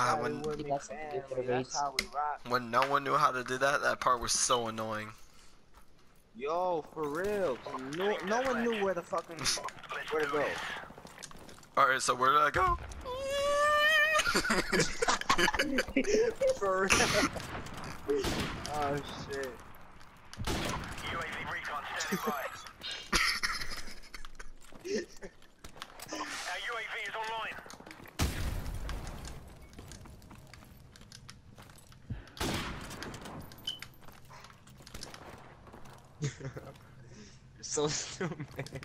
Ah, when- with That's family. That's how we rock. When no one knew how to do that, that part was so annoying. Yo, for real. No, no one knew where the fucking where to go. Alright, so where did I go? For real. oh shit. UAV recon standing by. so stupid.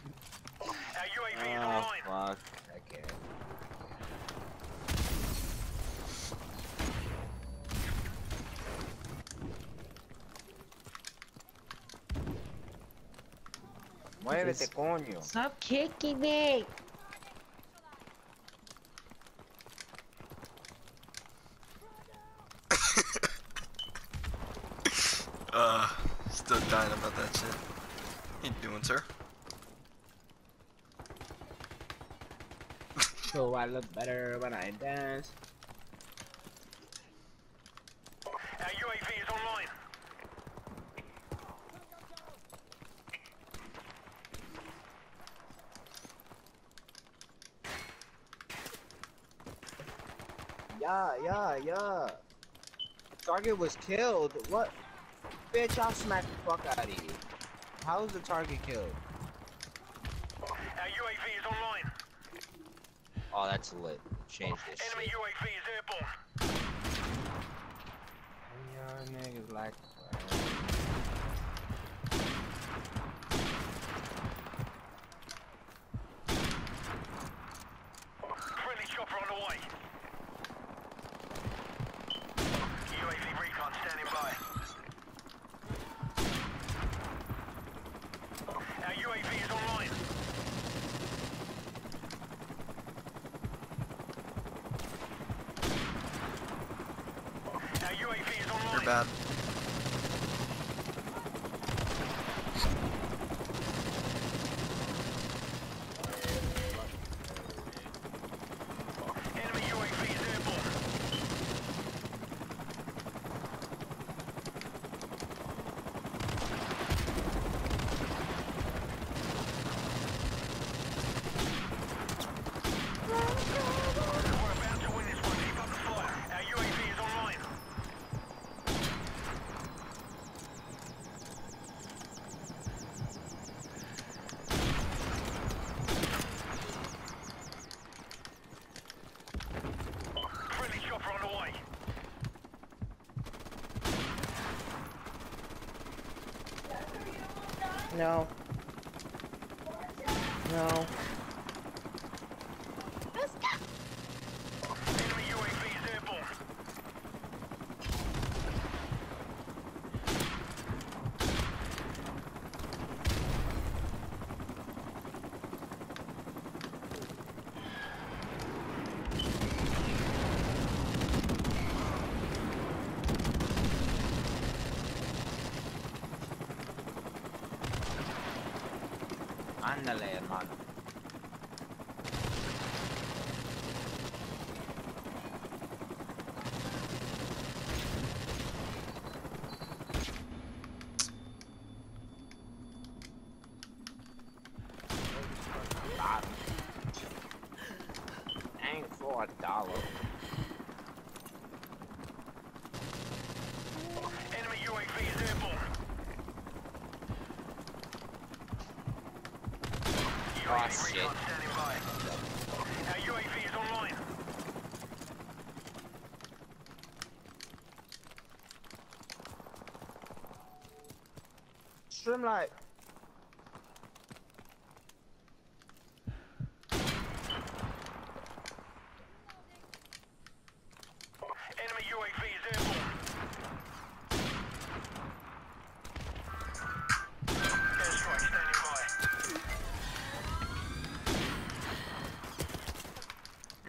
Our UAV is Oh online. fuck. I can't. Muévete, coño. Stop kicking me! uh, still dying about that shit. How you doing, sir? So I look better when I dance. Our UAV is online. Yeah, yeah, yeah. Target was killed. What? Bitch, I'll smack the fuck out of you. How is the target killed? Our UAV is online. Oh, that's lit. Change this Enemy shit. UAV is airborne. Y'all niggas like. Friendly chopper on the way. UAV recon standing by. Our UAV is online. Our UAV is online. You're bad. Enemy UAV is airborne. We're about to win this one. Keep up the fire. Our UAV is online. Friendly chopper on the way. No. No. Enemy UAV is airborne. Ándale, hermano. Eh, Ain't for a dollar. Enemy UAV is airborne. Oh, UAV shit. Streamlight.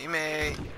Hey, mate.